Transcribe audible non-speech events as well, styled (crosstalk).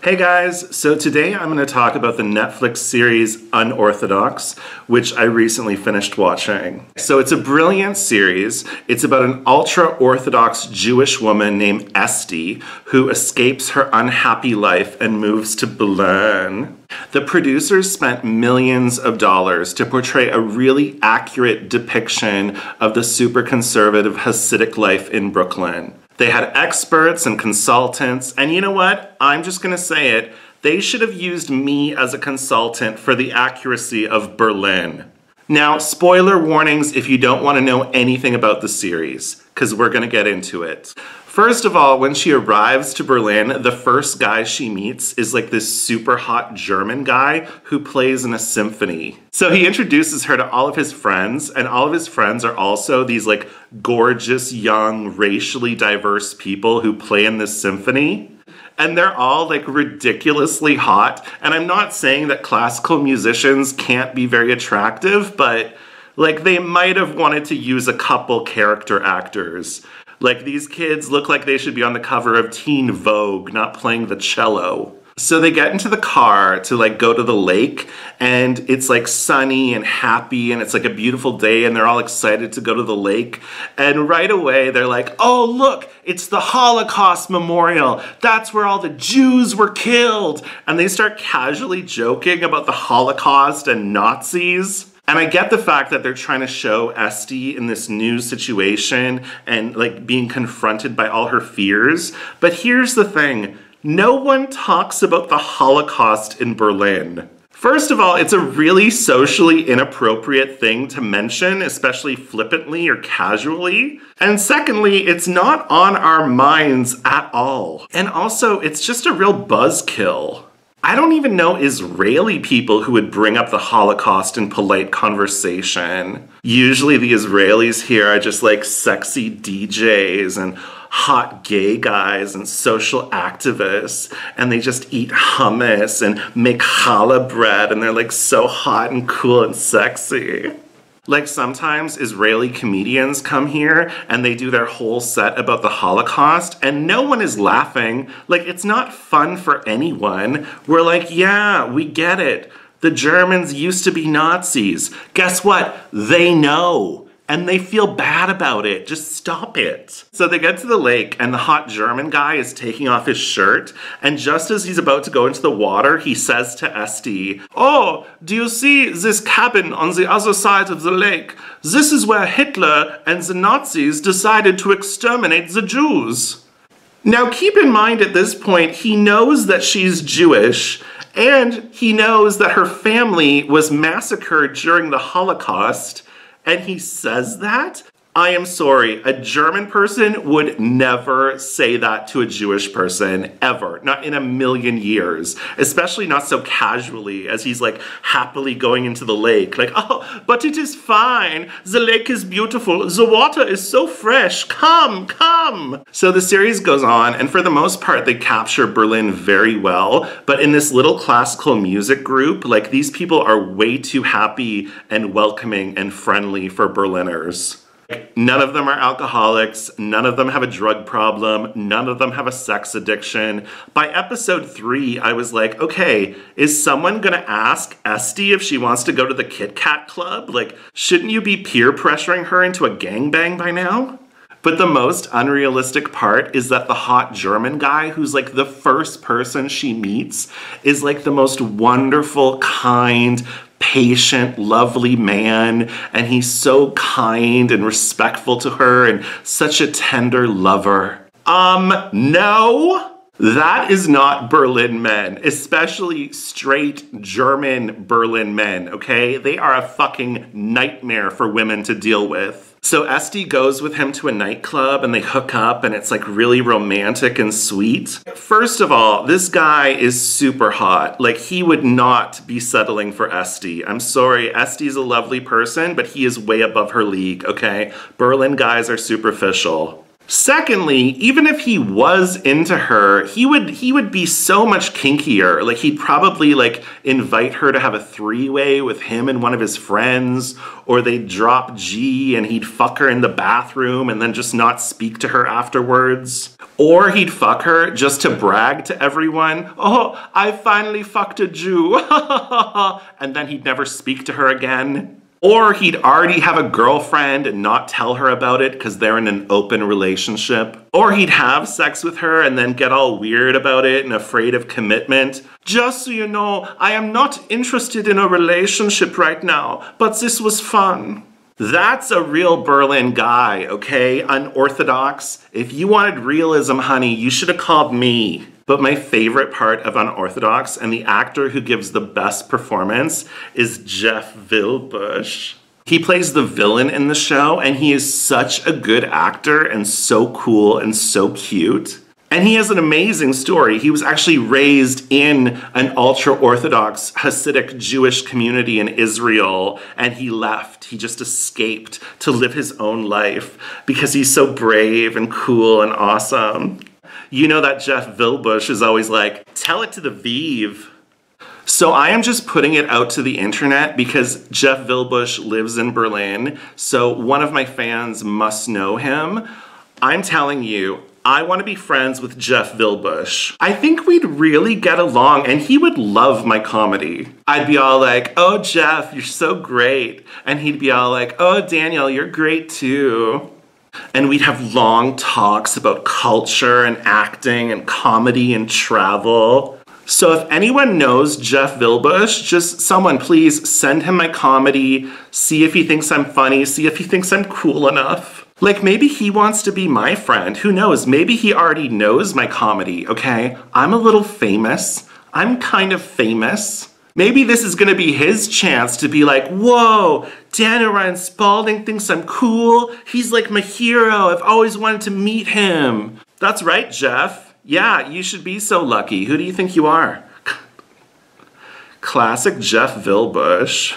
Hey guys, so today I'm going to talk about the Netflix series Unorthodox, which I recently finished watching. So it's a brilliant series. It's about an ultra-Orthodox Jewish woman named Esti who escapes her unhappy life and moves to Berlin. The producers spent millions of dollars to portray a really accurate depiction of the super conservative Hasidic life in Brooklyn. They had experts and consultants, and you know what? I'm just gonna say it. They should have used me as a consultant for the accuracy of Berlin. Now, spoiler warnings if you don't want to know anything about the series, because we're going to get into it. First of all, when she arrives to Berlin, the first guy she meets is like this super hot German guy who plays in a symphony. So he introduces her to all of his friends, and all of his friends are also these like gorgeous, young, racially diverse people who play in this symphony and they're all like ridiculously hot. And I'm not saying that classical musicians can't be very attractive, but like they might have wanted to use a couple character actors. Like these kids look like they should be on the cover of Teen Vogue, not playing the cello. So they get into the car to like go to the lake and it's like sunny and happy and it's like a beautiful day and they're all excited to go to the lake. And right away they're like, oh, look, it's the Holocaust Memorial. That's where all the Jews were killed. And they start casually joking about the Holocaust and Nazis. And I get the fact that they're trying to show Esti in this new situation and like being confronted by all her fears. But here's the thing no one talks about the Holocaust in Berlin. First of all, it's a really socially inappropriate thing to mention, especially flippantly or casually. And secondly, it's not on our minds at all. And also, it's just a real buzzkill. I don't even know Israeli people who would bring up the Holocaust in polite conversation. Usually the Israelis here are just like sexy DJs and hot gay guys and social activists and they just eat hummus and make challah bread and they're like so hot and cool and sexy. Like sometimes Israeli comedians come here and they do their whole set about the Holocaust and no one is laughing. Like it's not fun for anyone. We're like, yeah, we get it. The Germans used to be Nazis. Guess what? They know and they feel bad about it. Just stop it. So they get to the lake, and the hot German guy is taking off his shirt. And just as he's about to go into the water, he says to Esti, Oh, do you see this cabin on the other side of the lake? This is where Hitler and the Nazis decided to exterminate the Jews. Now, keep in mind at this point, he knows that she's Jewish. And he knows that her family was massacred during the Holocaust, and he says that, I am sorry, a German person would never say that to a Jewish person, ever. Not in a million years. Especially not so casually as he's like happily going into the lake. Like, oh, but it is fine. The lake is beautiful. The water is so fresh. Come, come. So the series goes on, and for the most part, they capture Berlin very well. But in this little classical music group, like these people are way too happy and welcoming and friendly for Berliners. None of them are alcoholics. None of them have a drug problem. None of them have a sex addiction. By episode three, I was like, okay, is someone gonna ask Esti if she wants to go to the Kit Kat Club? Like, shouldn't you be peer pressuring her into a gangbang by now? But the most unrealistic part is that the hot German guy, who's like the first person she meets, is like the most wonderful, kind, patient, lovely man, and he's so kind and respectful to her and such a tender lover. Um, no. That is not Berlin men, especially straight German Berlin men, okay? They are a fucking nightmare for women to deal with. So Esti goes with him to a nightclub and they hook up and it's like really romantic and sweet. First of all, this guy is super hot. Like he would not be settling for Esti. I'm sorry, Esti's a lovely person, but he is way above her league, okay? Berlin guys are superficial. Secondly, even if he was into her, he would he would be so much kinkier. Like he'd probably like invite her to have a three-way with him and one of his friends, or they'd drop G and he'd fuck her in the bathroom and then just not speak to her afterwards. Or he'd fuck her just to brag to everyone, oh, I finally fucked a Jew. (laughs) and then he'd never speak to her again. Or he'd already have a girlfriend and not tell her about it because they're in an open relationship. Or he'd have sex with her and then get all weird about it and afraid of commitment. Just so you know, I am not interested in a relationship right now, but this was fun. That's a real Berlin guy, okay? Unorthodox. If you wanted realism, honey, you should have called me. But my favorite part of Unorthodox and the actor who gives the best performance is Jeff Wilbusch. He plays the villain in the show, and he is such a good actor and so cool and so cute. And he has an amazing story. He was actually raised in an ultra Orthodox Hasidic Jewish community in Israel, and he left. He just escaped to live his own life because he's so brave and cool and awesome you know that Jeff Wilbusch is always like, tell it to the Vive. So I am just putting it out to the internet because Jeff Wilbusch lives in Berlin, so one of my fans must know him. I'm telling you, I want to be friends with Jeff Wilbusch. I think we'd really get along and he would love my comedy. I'd be all like, oh Jeff, you're so great. And he'd be all like, oh Daniel, you're great too and we'd have long talks about culture and acting and comedy and travel. So if anyone knows Jeff Wilbusch, just someone please send him my comedy, see if he thinks I'm funny, see if he thinks I'm cool enough. Like maybe he wants to be my friend, who knows, maybe he already knows my comedy, okay? I'm a little famous, I'm kind of famous. Maybe this is gonna be his chance to be like, whoa, Dan Ryan Spaulding thinks I'm cool. He's like my hero. I've always wanted to meet him. That's right, Jeff. Yeah, you should be so lucky. Who do you think you are? (laughs) Classic Jeff Wilbusch.